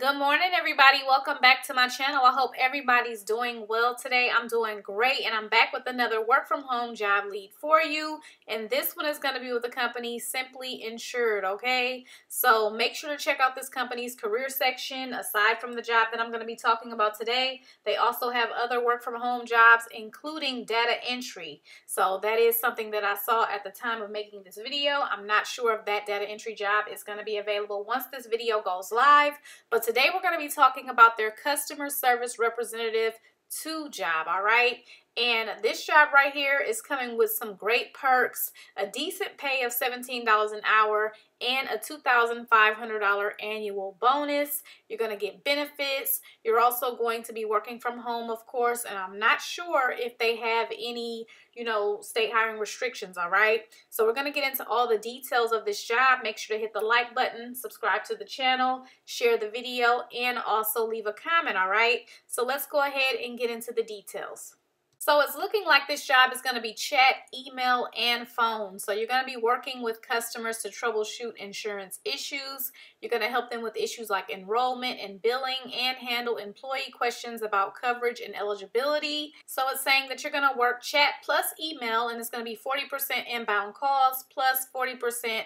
Good morning, everybody. Welcome back to my channel. I hope everybody's doing well today. I'm doing great, and I'm back with another work from home job lead for you. And this one is going to be with the company Simply Insured, okay? So make sure to check out this company's career section. Aside from the job that I'm going to be talking about today, they also have other work from home jobs, including data entry. So that is something that I saw at the time of making this video. I'm not sure if that data entry job is going to be available once this video goes live, but today we're going to be talking about their customer service representative 2 job, all right? And this job right here is coming with some great perks, a decent pay of $17 an hour, and a $2,500 annual bonus. You're going to get benefits. You're also going to be working from home, of course, and I'm not sure if they have any, you know, state hiring restrictions, all right? So we're going to get into all the details of this job. Make sure to hit the like button, subscribe to the channel, share the video, and also leave a comment, all right? So let's go ahead and get into the details. So it's looking like this job is going to be chat, email, and phone. So you're going to be working with customers to troubleshoot insurance issues. You're going to help them with issues like enrollment and billing and handle employee questions about coverage and eligibility. So it's saying that you're going to work chat plus email and it's going to be 40% inbound calls plus 40%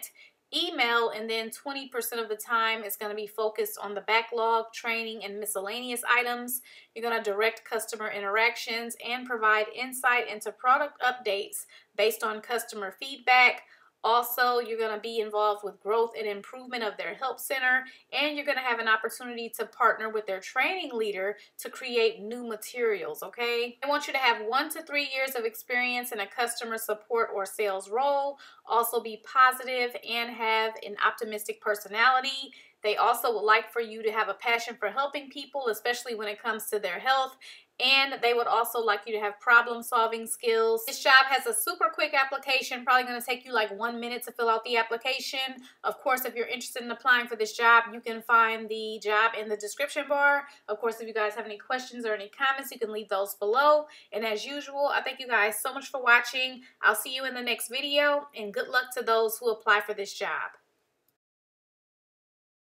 email and then 20% of the time is going to be focused on the backlog, training, and miscellaneous items. You're going to direct customer interactions and provide insight into product updates based on customer feedback. Also, you're going to be involved with growth and improvement of their help center, and you're going to have an opportunity to partner with their training leader to create new materials, okay? I want you to have one to three years of experience in a customer support or sales role. Also be positive and have an optimistic personality. They also would like for you to have a passion for helping people, especially when it comes to their health and they would also like you to have problem solving skills. This job has a super quick application, probably going to take you like one minute to fill out the application. Of course, if you're interested in applying for this job, you can find the job in the description bar. Of course, if you guys have any questions or any comments, you can leave those below. And as usual, I thank you guys so much for watching. I'll see you in the next video and good luck to those who apply for this job.